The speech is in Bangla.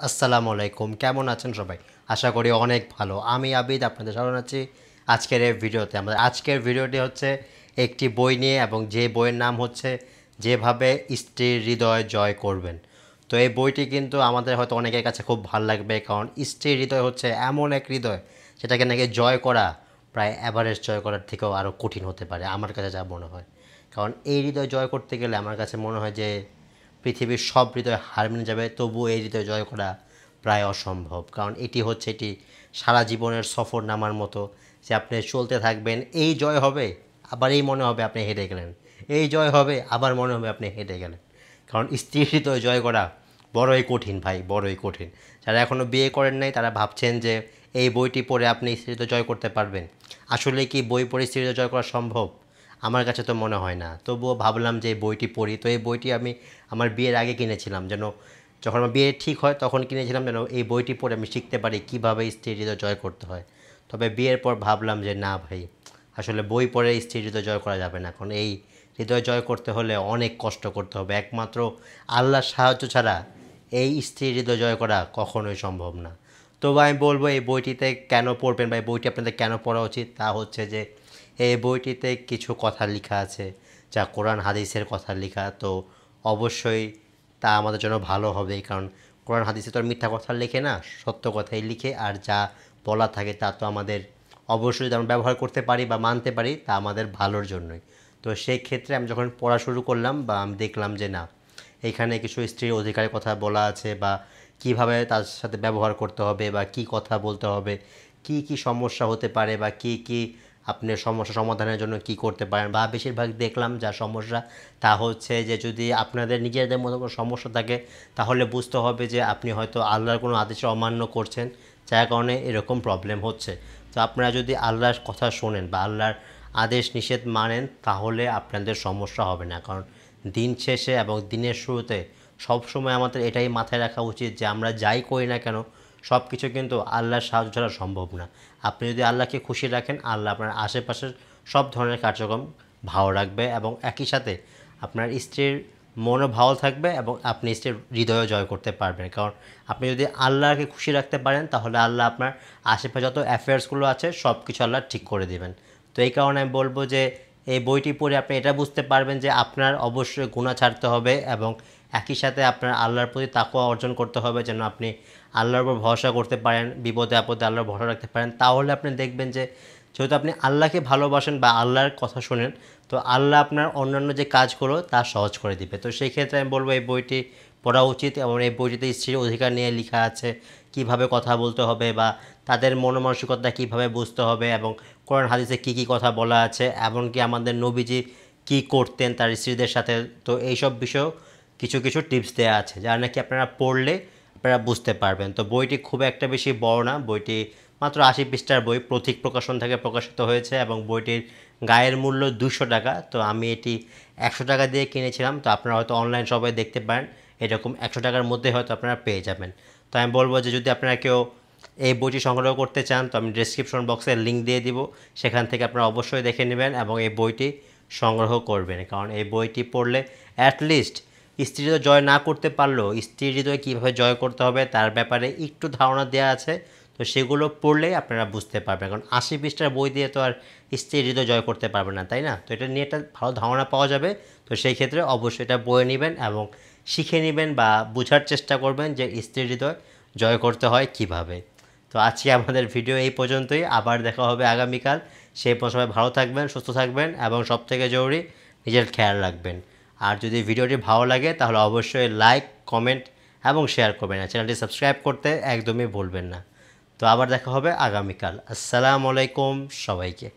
আসসালামু আলাইকুম। কেমন আছেন সবাই? আশা করি অনেক ভালো। আমি আবিদ, আপনাদের স্মরণ আছি। আজকের এই ভিডিওতে আমাদের আজকের ভিডিওটি হচ্ছে একটি বই নিয়ে এবং যে বইয়ের নাম হচ্ছে যেভাবে স্ত্রীর হৃদয় জয় করবেন। তো এই বইটি কিন্তু আমাদের হয়তো অনেকের কাছে খুব ভালো লাগবে কারণ স্ত্রীর হৃদয় হচ্ছে এমন এক হৃদয় সেটাকে নাকি জয় করা প্রায় অ্যাভারেস্ট জয় করার থেকেও আরও কঠিন হতে পারে। আমার কাছে যা মনে হয়। কারণ এই হৃদয় জয় করতে গেলে আমার কাছে মনে হয় যে পৃথিবীর সব হৃদয় হার মেনে যাবে, তবুও এই হৃদয় জয় করা প্রায় অসম্ভব। কারণ এটি হচ্ছে এটি সারা জীবনের সফর নামার মতো যে আপনি চলতে থাকবেন, এই জয় হবে, আবার এই মনে হবে আপনি হেরে গেলেন। এই জয় হবে, আবার মনে হবে আপনি হেরে গেলেন। কারণ স্ত্রীর হৃদয় জয় করা বড়ই কঠিন ভাই, বড়ই কঠিন। যারা এখনও বিয়ে করেন নাই, তারা ভাবছেন যে এই বইটি পড়ে আপনি স্ত্রীর জয় করতে পারবেন। আসলে কি বই পড়ে স্ত্রীর জয় করা সম্ভব? আমার কাছে তো মনে হয় না। তবুও ভাবলাম যে এই বইটি পড়ি। তো এই বইটি আমি আমার বিয়ের আগে কিনেছিলাম। যেন যখন আমার বিয়ে ঠিক হয় তখন কিনেছিলাম যেন এই বইটি পড়ে আমি শিখতে পারি কীভাবে স্ত্রীর হৃদয় জয় করতে হয়। তবে বিয়ের পর ভাবলাম যে না ভাই, আসলে বই পড়ে স্ত্রীর হৃদয় জয় করা যাবে না। কারণ এই হৃদয় জয় করতে হলে অনেক কষ্ট করতে হবে। একমাত্র আল্লাহর সাহায্য ছাড়া এই স্ত্রীর হৃদয় জয় করা কখনোই সম্ভব না। তবু আমি বলব এই বইটিতে কেন পড়বেন বা এই বইটি আপনাদের কেন পড়া উচিত? তা হচ্ছে যে এই বইটিতে কিছু কথা লেখা আছে, যা কোরআন হাদিসের কথা লেখা। তো অবশ্যই তা আমাদের জন্য ভালো হবে, কারণ কোরআন হাদিসে তো আর মিথ্যা কথা লেখে না, সত্য কথাই লিখে, আর যা বলা থাকে তা তো আমাদের অবশ্যই যদি আমরা ব্যবহার করতে পারি বা মানতে পারি, তা আমাদের ভালোর জন্যই। তো সেই ক্ষেত্রে আমি যখন পড়া শুরু করলাম বা আমি দেখলাম যে না, এখানে কিছু স্ত্রীর অধিকারের কথা বলা আছে বা কীভাবে তার সাথে ব্যবহার করতে হবে বা কি কথা বলতে হবে, কি কি সমস্যা হতে পারে বা কি কি আপনি সমস্যা সমাধানের জন্য কি করতে পারেন? বা বেশিরভাগ দেখলাম যা সমস্যা, তা হচ্ছে যে যদি আপনাদের নিজেদের মতো কোনো সমস্যা থাকে, তাহলে বুঝতে হবে যে আপনি হয়তো আল্লাহর কোনো আদেশ অমান্য করছেন, যার কারণে এরকম প্রবলেম হচ্ছে। তো আপনারা যদি আল্লাহর কথা শোনেন বা আল্লাহর আদেশ নিষেধ মানেন, তাহলে আপনাদের সমস্যা হবে না। কারণ দিন শেষে এবং দিনের শুরুতে সবসময় আমাদের এটাই মাথায় রাখা উচিত যে আমরা যাই করি না কেন সব কিছু কিন্তু আল্লাহর সাহায্য ছাড়া সম্ভব না। আপনি যদি আল্লাহকে খুশি রাখেন, আল্লাহ আপনার আশেপাশের সব ধরনের কার্যক্রম ভালো রাখবে এবং একই সাথে আপনার স্ত্রীর মনও ভালো থাকবে এবং আপনি স্ত্রীর হৃদয়ও জয় করতে পারবেন। কারণ আপনি যদি আল্লাহকে খুশি রাখতে পারেন, তাহলে আল্লাহ আপনার আশেপাশে যত অ্যাফেয়ার্সগুলো আছে সব কিছু আল্লাহ ঠিক করে দেবেন। তো এই কারণে আমি বলব যে, এই বইটি পড়ে আপনি এটা বুঝতে পারবেন যে আপনার অবশ্যই গুণা ছাড়তে হবে এবং একই সাথে আপনার আল্লাহর প্রতি তাকুয়া অর্জন করতে হবে, যেন আপনি আল্লাহর উপর ভরসা করতে পারেন, বিপদে আপদে আল্লাহর ভরসা রাখতে পারেন। তাহলে আপনি দেখবেন যে, যেহেতু আপনি আল্লাহকে ভালোবাসেন বা আল্লাহর কথা শোনেন, তো আল্লাহ আপনার অন্যান্য যে কাজগুলো তা সহজ করে দিবে। তো সেই ক্ষেত্রে আমি বলব, এই বইটি পড়া উচিত এবং এই বইটিতে স্ত্রীর অধিকার নিয়ে লেখা আছে, কীভাবে কথা বলতে হবে বা তাদের মনোমানসিকতা কীভাবে বুঝতে হবে এবং কোরআন হাদিসে কী কী কথা বলা আছে, এমনকি আমাদের নবীজি কী করতেন তার স্ত্রীদের সাথে। তো এইসব বিষয়েও কিছু কিছু টিপস দেওয়া আছে যা নাকি আপনারা পড়লে আপনারা বুঝতে পারবেন। তো বইটি খুব একটা বেশি বড় না, বইটি মাত্র আশি পৃষ্ঠার বই, প্রতীক প্রকাশন থেকে প্রকাশিত হয়েছে এবং বইটির গায়ের মূল্য দুশো টাকা। তো আমি এটি একশো টাকা দিয়ে কিনেছিলাম, তো আপনারা হয়তো অনলাইন সবাই দেখতে পারেন, এরকম একশো টাকার মধ্যে হয়তো আপনারা পেয়ে যাবেন। তো আমি বলব যে যদি আপনারা কেউ এই বইটি সংগ্রহ করতে চান, তো আমি ডিসক্রিপশন বক্সে লিঙ্ক দিয়ে দিব, সেখান থেকে আপনারা অবশ্যই দেখে নেবেন এবং এই বইটি সংগ্রহ করবেন। কারণ এই বইটি পড়লে অ্যাটলিস্ট স্ত্রী হৃদয় জয় না করতে পারলেও স্ত্রীর হৃদয় কীভাবে জয় করতে হবে তার ব্যাপারে একটু ধারণা দেওয়া আছে। তো সেগুলো পড়লেই আপনারা বুঝতে পারবেন। কারণ আশি পৃষ্ঠার বই দিয়ে তো আর স্ত্রীর হৃদয় জয় করতে পারবে না, তাই না? তো এটা নিয়ে একটা ভালো ধারণা পাওয়া যাবে। তো সেই ক্ষেত্রে অবশ্যই এটা বয়ে নেবেন এবং শিখে নেবেন বা বোঝার চেষ্টা করবেন যে স্ত্রীর হৃদয় জয় করতে হয় কীভাবে। তো আজকে আমাদের ভিডিও এই পর্যন্তই। আবার দেখা হবে আগামীকাল। সেই সবাই ভালো থাকবেন, সুস্থ থাকবেন এবং সবথেকে জরুরি নিজের খেয়াল রাখবেন। আর যদি ভিডিওটি ভালো লাগে, তাহলে অবশ্যই লাইক কমেন্ট এবং শেয়ার করবেন আর চ্যানেলটি সাবস্ক্রাইব করতে একদমই ভুলবেন না। তো আবার দেখা হবে আগামীকাল। আসসালামু আলাইকুম সবাইকে।